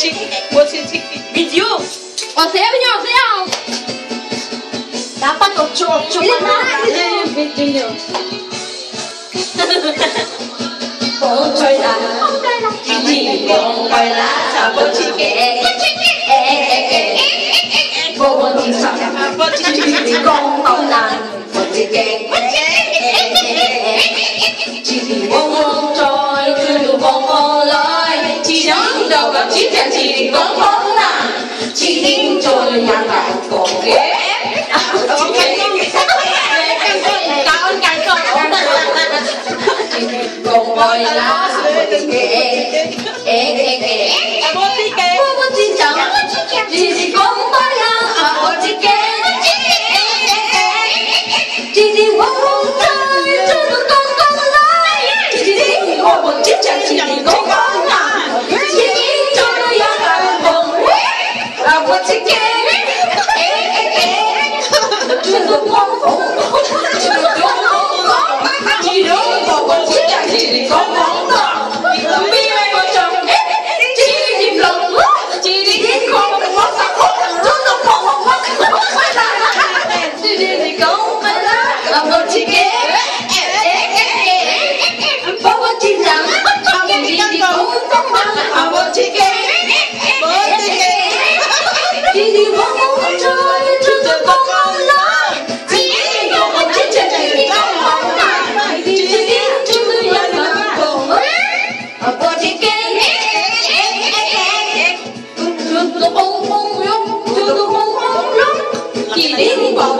שינצ'יק, כמו שינצ'יק, בדיוק! עוזר לי, עוזר! dapat ocho ocho pa na. Video. Bongchoy la, hindi bongchoy la, sabon chike. Bobon ting sa, sabon chike, hindi bongchoy la, sabon chike. Chiri chị chỉ chị chỉ định vẫn chị nặng chỉ định cho nên nhà lại cổ ghế Hãy subscribe cho kênh Ghiền Mì Gõ Để không bỏ lỡ những video hấp dẫn what you get it? Egg, egg, egg.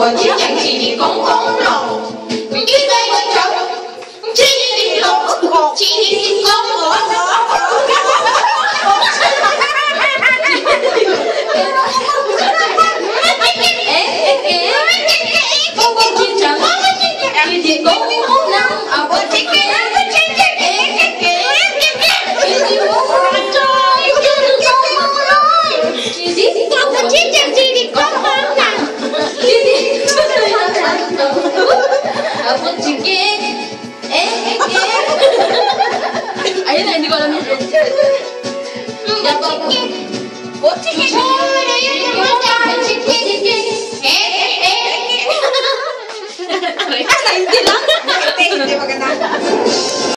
我听见你的公公闹。Hasta ahí, ¿no? Hasta ahí, ¿no?